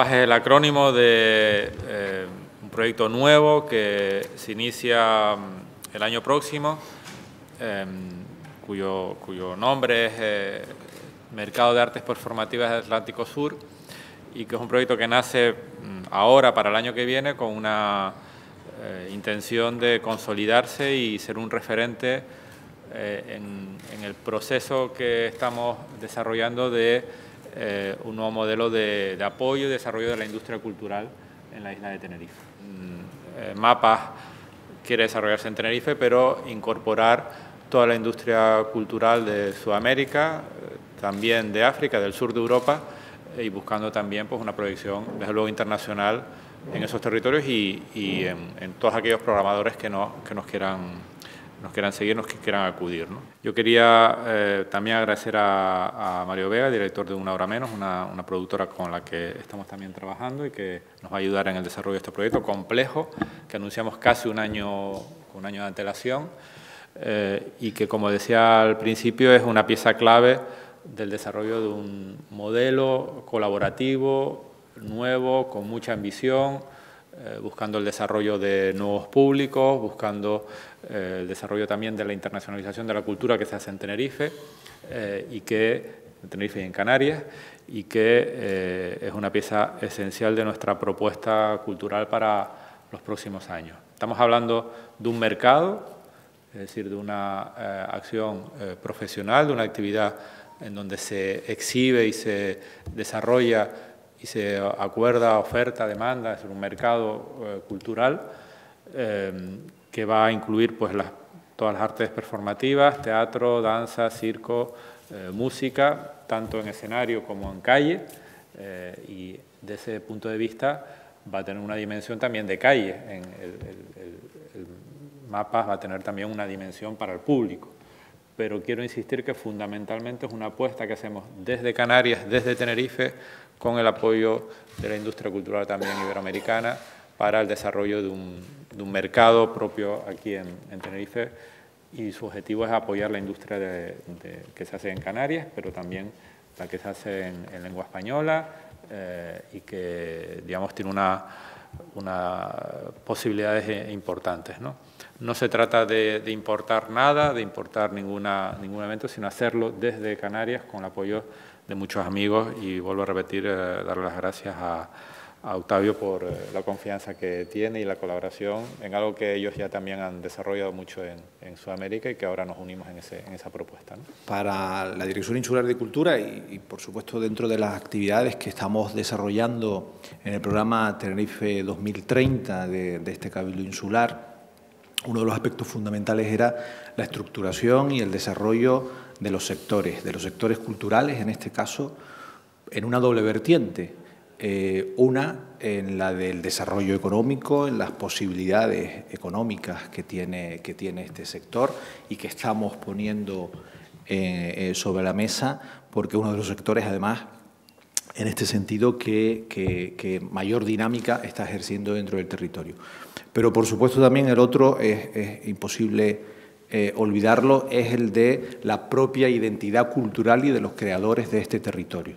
es el acrónimo de eh, un proyecto nuevo que se inicia mm, el año próximo, em, cuyo, nombre es eh, Mercado de Artes Performativas del Atlántico Sur y que es un proyecto que nace mm, ahora para el año que viene con una eh, intención de consolidarse y ser un referente en, en el proceso que estamos desarrollando de eh, un nuevo modelo de, apoyo y desarrollo de la industria cultural en la isla de Tenerife. Mm, eh, Mapas quiere desarrollarse en Tenerife, pero incorporar toda la industria cultural de Sudamérica, eh, también de África, del sur de Europa, y buscando también pues, una proyección, desde luego, internacional en esos territorios y, en, todos aquellos programadores que, que nos quieran nos quieran seguir, nos quieran acudir. Yo quería eh, también agradecer a, Mario Vega, director de Una Hora Menos, una, productora con la que estamos también trabajando y que nos va a ayudar en el desarrollo de este proyecto complejo, que anunciamos casi un año, un año de antelación eh, y que, como decía al principio, es una pieza clave del desarrollo de un modelo colaborativo, nuevo, con mucha ambición, eh, buscando el desarrollo de nuevos públicos, buscando eh, el desarrollo también de la internacionalización de la cultura que se hace en Tenerife eh, y que en Tenerife y en Canarias y que es una pieza esencial de nuestra propuesta cultural para los próximos años. Estamos hablando de un mercado, es decir, de una acción profesional, de una actividad en donde se exhibe y se desarrolla y se acuerda oferta, demanda, es un mercado eh, cultural eh, que va a incluir pues, las, todas las artes performativas, teatro, danza, circo, eh, música, tanto en escenario como en calle, y de ese punto de vista va a tener una dimensión también de calle, en el, el mapa va a tener también una dimensión para el público. Pero quiero insistir que fundamentalmente es una apuesta que hacemos desde Canarias, desde Tenerife, con el apoyo de la industria cultural también iberoamericana para el desarrollo de un, mercado propio aquí en, Tenerife y su objetivo es apoyar la industria que se hace en Canarias, pero también la que se hace en, lengua española eh, y que, digamos, tiene una, una posibilidades importantes. ¿no? no se trata de, importar nada, de importar ninguna, ningún evento, sino hacerlo desde Canarias con el apoyo de muchos amigos y vuelvo a repetir, eh, darle las gracias a, Octavio por eh, la confianza que tiene y la colaboración en algo que ellos ya también han desarrollado mucho en, Sudamérica y que ahora nos unimos en, esa propuesta. Para la Dirección Insular de Cultura y, por supuesto dentro de las actividades que estamos desarrollando en el programa Tenerife 2030 de, de este Cabildo Insular, uno de los aspectos fundamentales era la estructuración y el desarrollo de los sectores, de los sectores culturales, en este caso, en una doble vertiente. Eh, una en la del desarrollo económico, en las posibilidades económicas que tiene, que tiene este sector y que estamos poniendo eh, eh, sobre la mesa, porque uno de los sectores, además, en este sentido, que, que mayor dinámica está ejerciendo dentro del territorio. Pero, por supuesto, también el otro es, imposible eh, olvidarlo, es el de la propia identidad cultural y de los creadores de este territorio.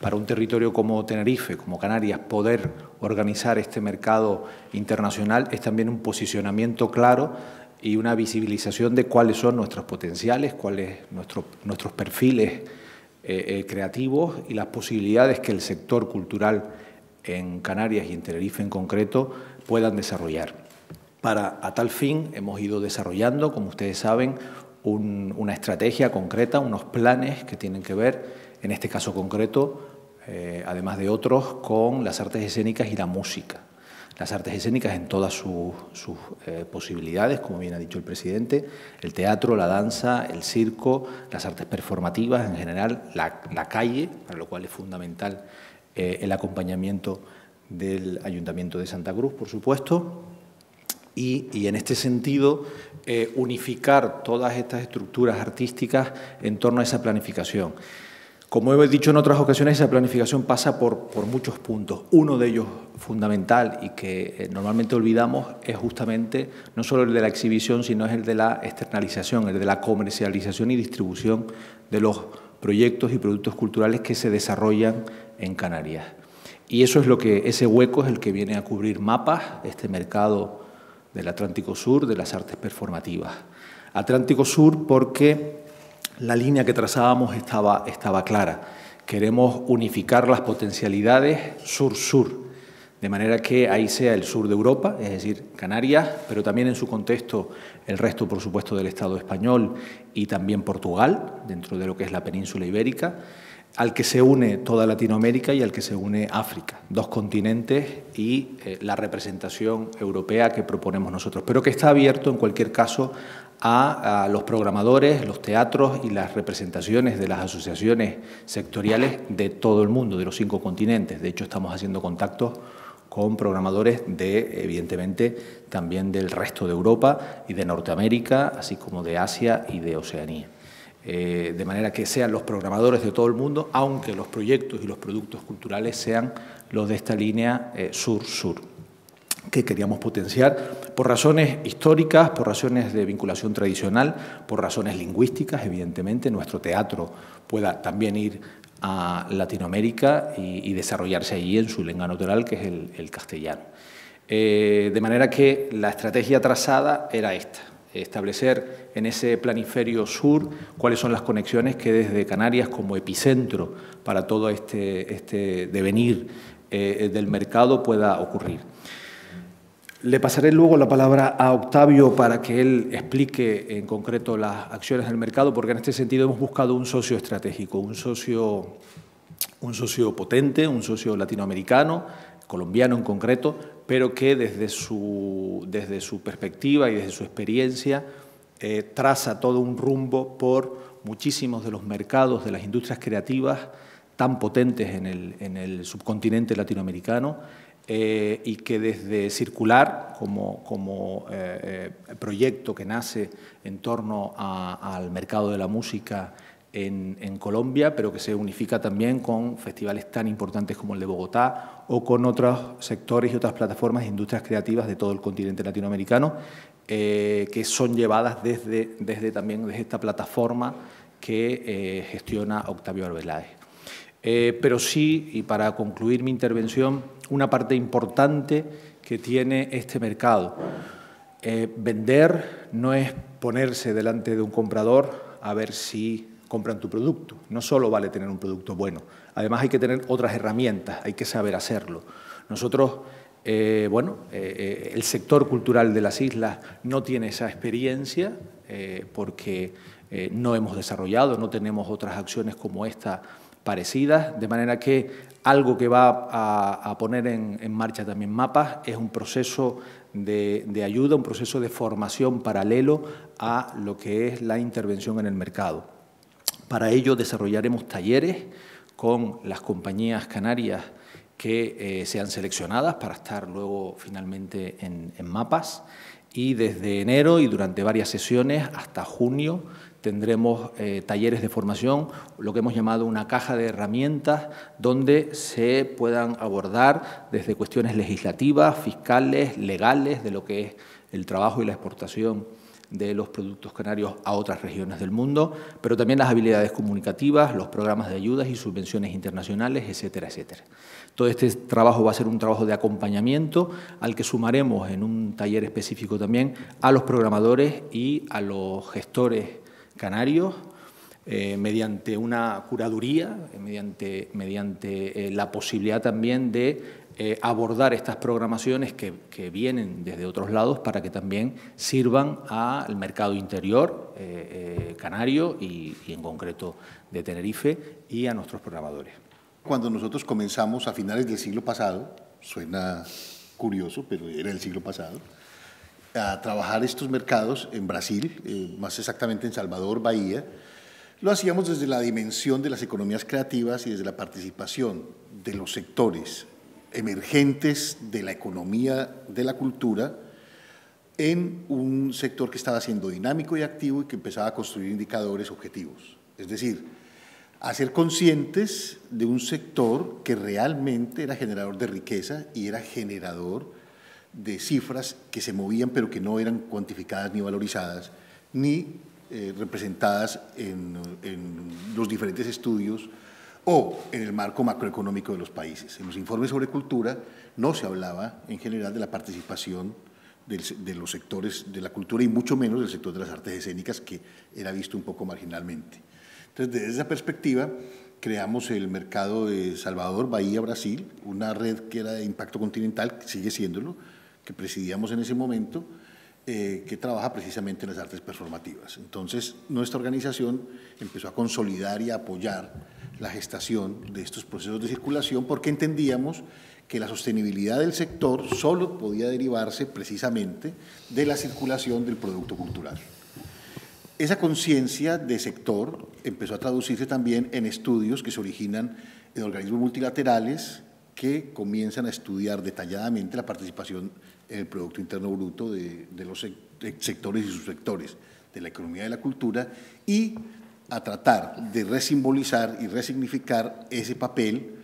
Para un territorio como Tenerife, como Canarias, poder organizar este mercado internacional es también un posicionamiento claro y una visibilización de cuáles son nuestros potenciales, cuáles nuestros nuestros perfiles eh, eh, creativos y las posibilidades que el sector cultural en Canarias y en Tenerife en concreto puedan desarrollar. Para, a tal fin hemos ido desarrollando, como ustedes saben, una estrategia concreta, unos planes que tienen que ver, en este caso concreto, eh, además de otros, con las artes escénicas y la música. Las artes escénicas en todas sus, eh, posibilidades, como bien ha dicho el presidente, el teatro, la danza, el circo, las artes performativas en general, la, calle, para lo cual es fundamental eh, el acompañamiento del Ayuntamiento de Santa Cruz, por supuesto, y, en este sentido eh, unificar todas estas estructuras artísticas en torno a esa planificación. Como he dicho en otras ocasiones, esa planificación pasa por, por muchos puntos. Uno de ellos fundamental y que eh, normalmente olvidamos es justamente no solo el de la exhibición, sino es el de la externalización, el de la comercialización y distribución de los proyectos y productos culturales que se desarrollan en Canarias. Y eso es lo que, ese hueco es el que viene a cubrir mapas, este mercado del Atlántico Sur, de las artes performativas. Atlántico Sur porque la línea que trazábamos estaba, estaba clara. Queremos unificar las potencialidades sur-sur, de manera que ahí sea el sur de Europa, es decir, Canarias, pero también en su contexto el resto, por supuesto, del Estado español y también Portugal, dentro de lo que es la península ibérica, al que se une toda Latinoamérica y al que se une África, dos continentes y eh, la representación europea que proponemos nosotros, pero que está abierto en cualquier caso a, los programadores, los teatros y las representaciones de las asociaciones sectoriales de todo el mundo, de los cinco continentes. De hecho, estamos haciendo contactos con programadores de, evidentemente, también del resto de Europa y de Norteamérica, así como de Asia y de Oceanía. Eh, de manera que sean los programadores de todo el mundo, aunque los proyectos y los productos culturales sean los de esta línea eh, sur-sur que queríamos potenciar por razones históricas, por razones de vinculación tradicional, por razones lingüísticas, evidentemente. Nuestro teatro pueda también ir a Latinoamérica y, desarrollarse allí en su lengua natural, que es el, castellano. Eh, de manera que la estrategia trazada era esta, establecer en ese planiferio sur cuáles son las conexiones que desde Canarias como epicentro para todo este, este devenir eh, del mercado pueda ocurrir. Le pasaré luego la palabra a Octavio para que él explique en concreto las acciones del mercado, porque en este sentido hemos buscado un socio estratégico, un socio, un socio potente, un socio latinoamericano, colombiano en concreto, pero que desde su, desde su perspectiva y desde su experiencia eh, traza todo un rumbo por muchísimos de los mercados de las industrias creativas tan potentes en el, en el subcontinente latinoamericano eh, y que desde Circular, como, como eh, proyecto que nace en torno al mercado de la música en, en, Colombia, pero que se unifica también con festivales tan importantes como el de Bogotá o con otros sectores y otras plataformas de industrias creativas de todo el continente latinoamericano, que son llevadas desde, desde también desde esta plataforma que gestiona Octavio Arbeláez. pero sí, y para concluir mi intervención, una parte importante que tiene este mercado. Eh, vender no es ponerse delante de un comprador a ver si compran tu producto. No solo vale tener un producto bueno, además hay que tener otras herramientas, hay que saber hacerlo. Nosotros, eh, bueno, eh, el sector cultural de las islas no tiene esa experiencia porque no hemos desarrollado, no tenemos otras acciones como esta parecidas, de manera que algo que va a, poner en, marcha también mapas es un proceso de, ayuda, un proceso de formación paralelo a lo que es la intervención en el mercado. Para ello desarrollaremos talleres con las compañías canarias que eh, sean seleccionadas para estar luego finalmente en mapas. Y desde enero y durante varias sesiones hasta junio tendremos eh, talleres de formación, lo que hemos llamado una caja de herramientas, donde se puedan abordar desde cuestiones legislativas, fiscales, legales, de lo que es el trabajo y la exportación de los productos canarios a otras regiones del mundo, pero también las habilidades comunicativas, los programas de ayudas y subvenciones internacionales, etcétera, etcétera. Todo este trabajo va a ser un trabajo de acompañamiento al que sumaremos en un taller específico también a los programadores y a los gestores canarios eh, mediante una curaduría, mediante, mediante eh, la posibilidad también de abordar estas programaciones que, vienen desde otros lados para que también sirvan al mercado interior canario y, en concreto de Tenerife y a nuestros programadores. Cuando nosotros comenzamos a finales del siglo pasado, suena curioso, pero era el siglo pasado, a trabajar estos mercados en Brasil, eh, más exactamente en Salvador, Bahía, lo hacíamos desde la dimensión de las economías creativas y desde la participación de los sectores emergentes de la economía de la cultura en un sector que estaba siendo dinámico y activo y que empezaba a construir indicadores objetivos. Es decir, a ser conscientes de un sector que realmente era generador de riqueza y era generador de cifras que se movían pero que no eran cuantificadas ni valorizadas ni eh, representadas en, los diferentes estudios o en el marco macroeconómico de los países. En los informes sobre cultura no se hablaba en general de la participación de los sectores de la cultura y mucho menos del sector de las artes escénicas, que era visto un poco marginalmente. Entonces, desde esa perspectiva, creamos el mercado de Salvador, Bahía, Brasil, una red que era de impacto continental, que sigue siéndolo, que presidíamos en ese momento, eh, que trabaja precisamente en las artes performativas. Entonces, nuestra organización empezó a consolidar y a apoyar la gestación de estos procesos de circulación porque entendíamos que la sostenibilidad del sector solo podía derivarse precisamente de la circulación del producto cultural. Esa conciencia de sector empezó a traducirse también en estudios que se originan en organismos multilaterales que comienzan a estudiar detalladamente la participación en el Producto Interno Bruto de, los sectores y subsectores de la economía de la cultura y a tratar de resimbolizar y resignificar ese papel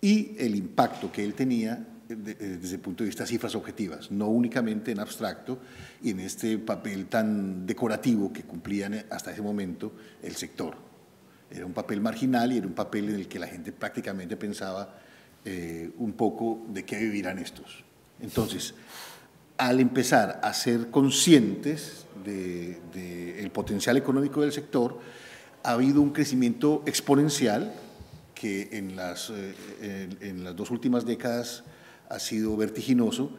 y el impacto que él tenía desde el punto de vista de cifras objetivas, no únicamente en abstracto y en este papel tan decorativo que cumplían hasta ese momento el sector. Era un papel marginal y era un papel en el que la gente prácticamente pensaba eh, un poco de qué vivirán estos. Entonces, al empezar a ser conscientes del de, potencial económico del sector, ha habido un crecimiento exponencial que en las, eh, en, las dos últimas décadas ha sido vertiginoso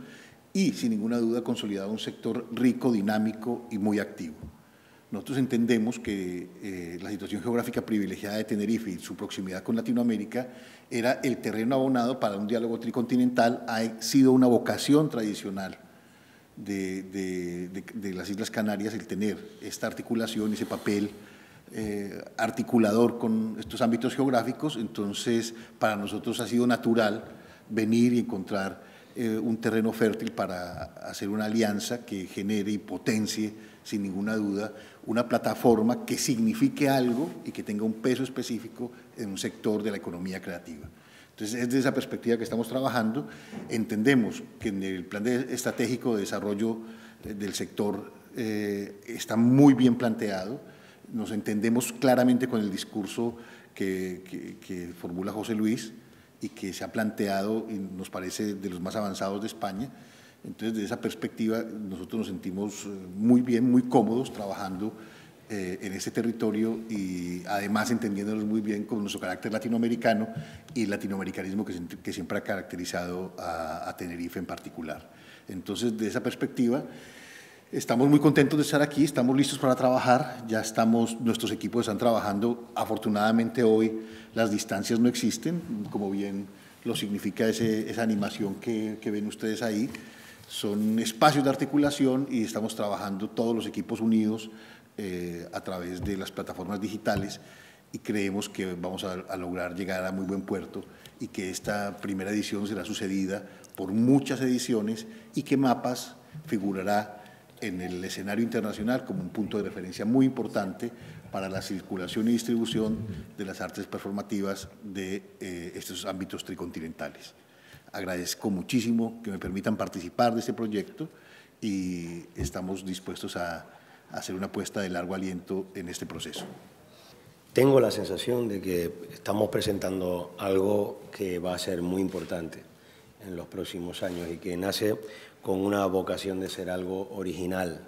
y, sin ninguna duda, consolidado un sector rico, dinámico y muy activo. Nosotros entendemos que eh, la situación geográfica privilegiada de Tenerife y su proximidad con Latinoamérica era el terreno abonado para un diálogo tricontinental, ha sido una vocación tradicional de, las Islas Canarias el tener esta articulación, ese papel eh, articulador con estos ámbitos geográficos, entonces para nosotros ha sido natural venir y encontrar eh, un terreno fértil para hacer una alianza que genere y potencie, sin ninguna duda, una plataforma que signifique algo y que tenga un peso específico en un sector de la economía creativa. Entonces, es desde esa perspectiva que estamos trabajando. Entendemos que en el plan estratégico de desarrollo eh, del sector eh, está muy bien planteado. Nos entendemos claramente con el discurso que, que, formula José Luis y que se ha planteado y nos parece de los más avanzados de España. Entonces, desde esa perspectiva, nosotros nos sentimos eh, muy bien, muy cómodos trabajando eh, en este territorio y además entendiéndonos muy bien con nuestro carácter latinoamericano y el latinoamericanismo que, que siempre ha caracterizado a, Tenerife en particular. Entonces, de esa perspectiva, estamos muy contentos de estar aquí, estamos listos para trabajar, ya estamos, nuestros equipos están trabajando, afortunadamente hoy las distancias no existen, como bien lo significa ese, esa animación que, que ven ustedes ahí, son espacios de articulación y estamos trabajando todos los equipos unidos eh, a través de las plataformas digitales y creemos que vamos a, lograr llegar a muy buen puerto y que esta primera edición será sucedida por muchas ediciones y que Mapas figurará en el escenario internacional como un punto de referencia muy importante para la circulación y distribución de las artes performativas de eh, estos ámbitos tricontinentales. Agradezco muchísimo que me permitan participar de este proyecto y estamos dispuestos a hacer una apuesta de largo aliento en este proceso. Tengo la sensación de que estamos presentando algo que va a ser muy importante en los próximos años y que nace con una vocación de ser algo original.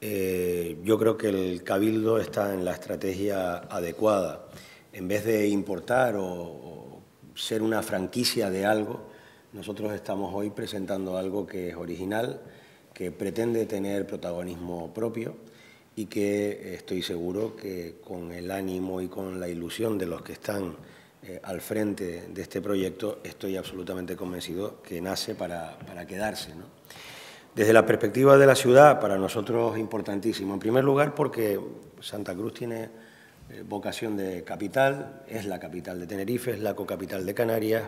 Eh, yo creo que el cabildo está en la estrategia adecuada. En vez de importar o, o ser una franquicia de algo, nosotros estamos hoy presentando algo que es original, que pretende tener protagonismo propio y que estoy seguro que con el ánimo y con la ilusión de los que están eh, al frente de este proyecto, estoy absolutamente convencido que nace para, quedarse. Desde la perspectiva de la ciudad, para nosotros es importantísimo. En primer lugar, porque Santa Cruz tiene eh, vocación de capital, es la capital de Tenerife, es la cocapital de Canarias,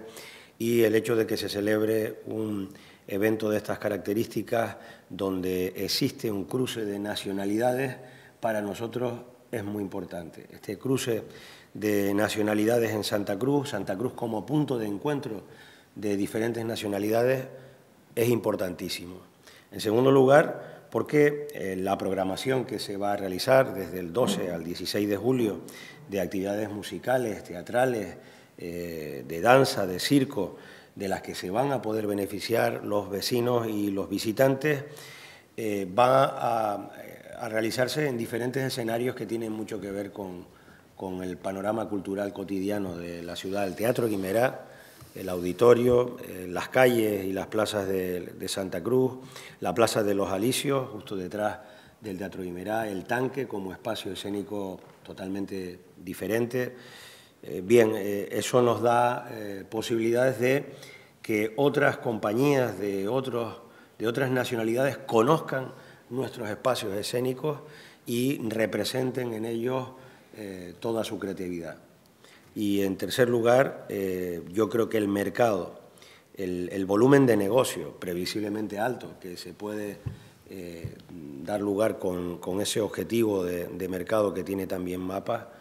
y el hecho de que se celebre un evento de estas características donde existe un cruce de nacionalidades, para nosotros es muy importante. Este cruce de nacionalidades en Santa Cruz, Santa Cruz como punto de encuentro de diferentes nacionalidades, es importantísimo. En segundo lugar, porque eh, la programación que se va a realizar desde el 12 al 16 de julio de actividades musicales, teatrales, eh, de danza, de circo, de las que se van a poder beneficiar los vecinos y los visitantes, eh, va a, realizarse en diferentes escenarios que tienen mucho que ver con, con el panorama cultural cotidiano de la ciudad. El Teatro Guimerá, el auditorio, eh, las calles y las plazas de, Santa Cruz, la Plaza de los Alicios, justo detrás del Teatro Guimerá, el tanque como espacio escénico totalmente diferente. Eh, bien, eh, eso nos da posibilidades de que otras compañías de, otros, de otras nacionalidades conozcan nuestros espacios escénicos y representen en ellos toda su creatividad. Y en tercer lugar, eh, yo creo que el mercado, el, volumen de negocio previsiblemente alto que se puede eh, dar lugar con, ese objetivo de, mercado que tiene también MAPA,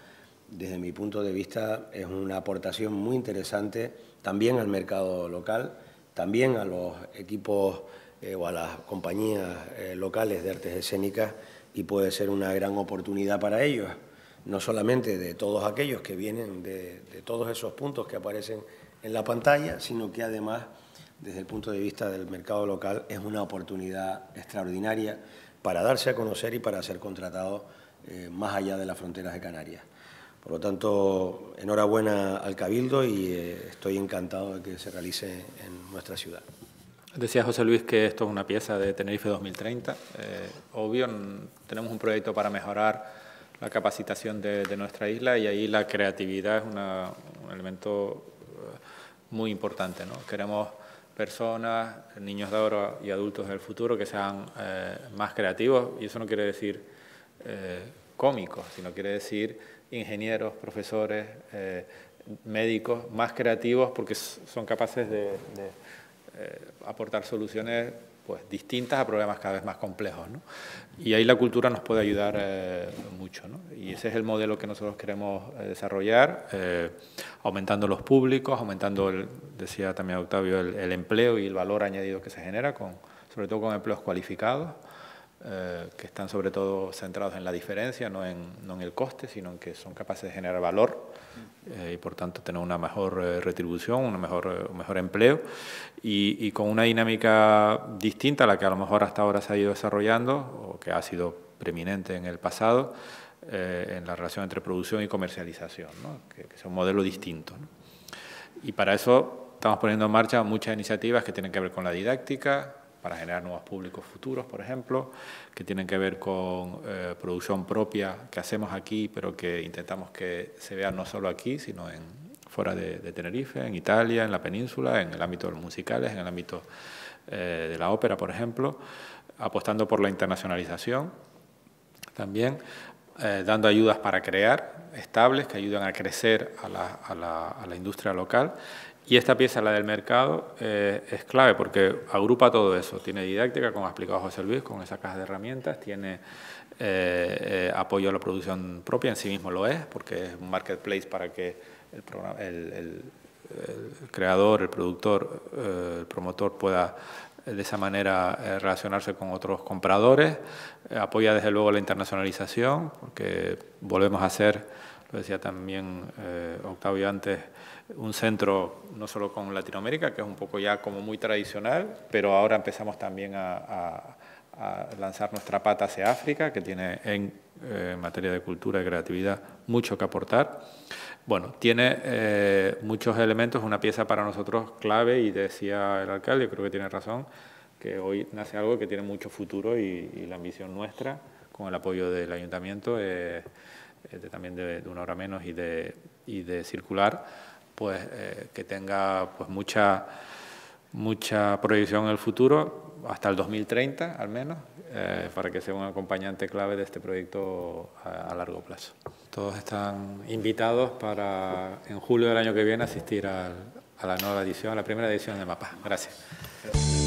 desde mi punto de vista es una aportación muy interesante también al mercado local, también a los equipos eh, o a las compañías locales de artes escénicas y puede ser una gran oportunidad para ellos no solamente de todos aquellos que vienen de, todos esos puntos que aparecen en la pantalla, sino que además, desde el punto de vista del mercado local, es una oportunidad extraordinaria para darse a conocer y para ser contratado eh, más allá de las fronteras de Canarias. Por lo tanto, enhorabuena al Cabildo y eh, estoy encantado de que se realice en nuestra ciudad. Decía José Luis que esto es una pieza de Tenerife 2030. Eh, obvio, tenemos un proyecto para mejorar la capacitación de, nuestra isla y ahí la creatividad es un elemento eh, muy importante. Queremos personas, niños de ahora y adultos del futuro que sean más creativos y eso no quiere decir cómicos, sino quiere decir ingenieros, profesores, médicos más creativos porque son capaces de aportar soluciones pues, distintas a problemas cada vez más complejos. ¿no? Y ahí la cultura nos puede ayudar eh, mucho. ¿no? Y ese es el modelo que nosotros queremos eh, desarrollar, eh, aumentando los públicos, aumentando, decía también Octavio, el, empleo y el valor añadido que se genera, sobre todo con empleos cualificados. Que están sobre todo centrados en la diferencia, no en, no en, el coste, sino en que son capaces de generar valor y por tanto tener una mejor retribución, un mejor, un mejor empleo y, con una dinámica distinta a la que a lo mejor hasta ahora se ha ido desarrollando o que ha sido preeminente en el pasado eh, en la relación entre producción y comercialización, que, que, es un modelo distinto. Y para eso estamos poniendo en marcha muchas iniciativas que tienen que ver con la didáctica, para generar nuevos públicos futuros, por ejemplo, que tienen que ver con eh, producción propia que hacemos aquí, pero que intentamos que se vea no solo aquí, sino en fuera de, Tenerife, en Italia, en la península, en el ámbito de los musicales, en el ámbito eh, de la ópera, por ejemplo, apostando por la internacionalización también, eh, dando ayudas para crear estables que ayudan a crecer a la, industria local. Y esta pieza, la del mercado, eh, es clave porque agrupa todo eso. Tiene didáctica, como ha explicado José Luis, con esa caja de herramientas, tiene apoyo a la producción propia, en sí mismo lo es, porque es un marketplace para que el, creador, el productor, eh, el promotor pueda eh, de esa manera eh, relacionarse con otros compradores, apoya desde luego la internacionalización, porque volvemos a ser, lo decía también Octavio antes, un centro no solo con Latinoamérica, que es un poco ya como muy tradicional, pero ahora empezamos también a, lanzar nuestra pata hacia África, que tiene en materia de cultura y creatividad mucho que aportar. Bueno, tiene eh, muchos elementos, una pieza para nosotros clave y decía el alcalde, creo que tiene razón, que hoy nace algo que tiene mucho futuro y, la ambición nuestra, con el apoyo del ayuntamiento, eh, también de, una hora menos y de, y de circular, pues eh, que tenga pues mucha, mucha proyección en el futuro, hasta el 2030 al menos, para que sea un acompañante clave de este proyecto a largo plazo. Todos están invitados para en julio del año que viene asistir a la nueva edición, a la primera edición de MAPA. Gracias.